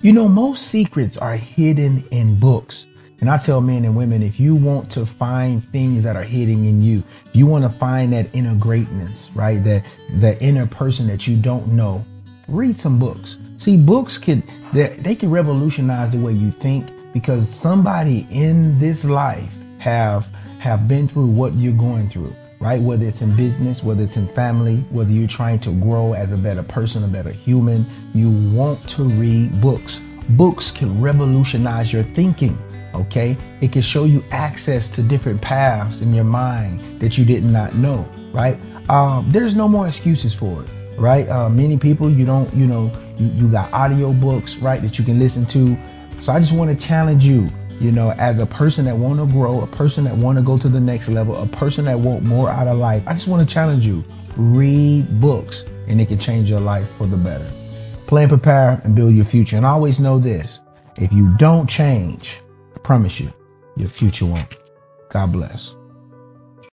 You know, most secrets are hidden in books. And I tell men and women if you want to find things that are hidden in you, if you want to find that inner greatness, right? That the inner person that you don't know, read some books. See, books can they, they can revolutionize the way you think because somebody in this life have have been through what you're going through right? Whether it's in business, whether it's in family, whether you're trying to grow as a better person, a better human, you want to read books. Books can revolutionize your thinking, okay? It can show you access to different paths in your mind that you did not know, right? Um, there's no more excuses for it, right? Uh, many people, you don't, you know, you, you got audio books, right, that you can listen to. So I just want to challenge you you know as a person that want to grow a person that want to go to the next level a person that want more out of life i just want to challenge you. Read books and it can change your life for the better. Plan prepare and build your future. And always know this if you don't change i promise you your future won't. God bless